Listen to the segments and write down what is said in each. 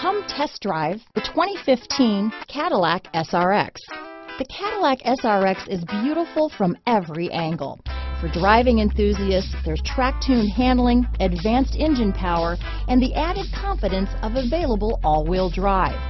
Come test drive the 2015 Cadillac SRX. The Cadillac SRX is beautiful from every angle. For driving enthusiasts, there's track-tuned handling, advanced engine power, and the added confidence of available all-wheel drive.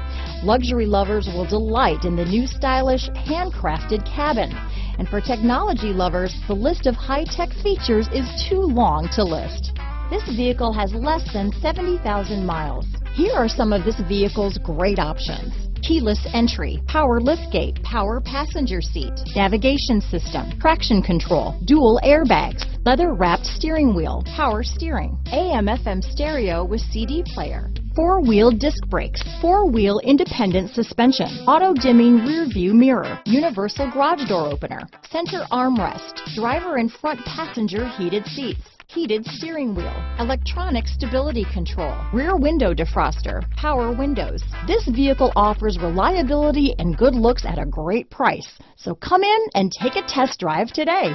Luxury lovers will delight in the new stylish, handcrafted cabin. And for technology lovers, the list of high-tech features is too long to list. This vehicle has less than 70,000 miles. Here are some of this vehicle's great options. Keyless entry, power liftgate, power passenger seat, navigation system, traction control, dual airbags, leather wrapped steering wheel, power steering, AM FM stereo with CD player, four-wheel disc brakes, four-wheel independent suspension, auto-dimming rear view mirror, universal garage door opener, center armrest, driver and front passenger heated seats, heated steering wheel, electronic stability control, rear window defroster, power windows. This vehicle offers reliability and good looks at a great price. So come in and take a test drive today.